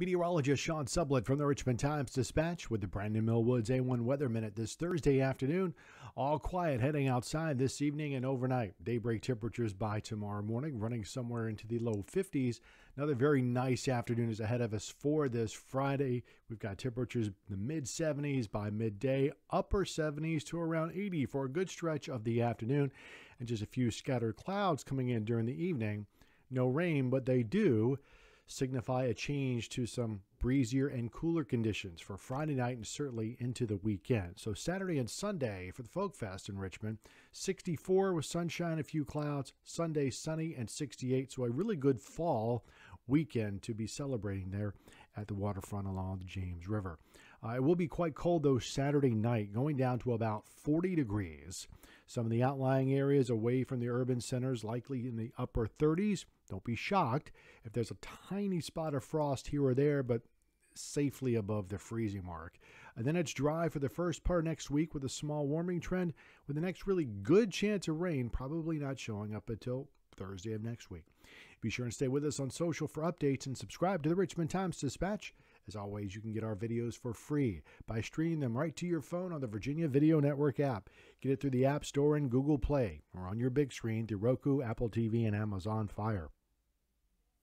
Meteorologist Sean Sublette from the Richmond Times Dispatch with the Brandon Millwoods A1 Weather Minute this Thursday afternoon. All quiet heading outside this evening and overnight. Daybreak temperatures by tomorrow morning running somewhere into the low 50s. Another very nice afternoon is ahead of us for this Friday. We've got temperatures in the mid 70s by midday, upper 70s to around 80 for a good stretch of the afternoon, and just a few scattered clouds coming in during the evening. No rain, but they do signify a change to some breezier and cooler conditions for Friday night and certainly into the weekend. So Saturday and Sunday for the Folk Fest in Richmond, 64 with sunshine, a few clouds. Sunday sunny and 68. So a really good fall weekend to be celebrating there at the waterfront along the James River. Uh, it will be quite cold though Saturday night, going down to about 40 degrees. Some of the outlying areas away from the urban centers likely in the upper 30s. Don't be shocked if there's a tiny spot of frost here or there, but safely above the freezing mark. And then it's dry for the first part next week with a small warming trend, with the next really good chance of rain probably not showing up until Thursday of next week. Be sure and stay with us on social for updates and subscribe to the Richmond Times Dispatch. As always, you can get our videos for free by streaming them right to your phone on the Virginia Video Network app. Get it through the App Store and Google Play or on your big screen through Roku, Apple TV, and Amazon Fire.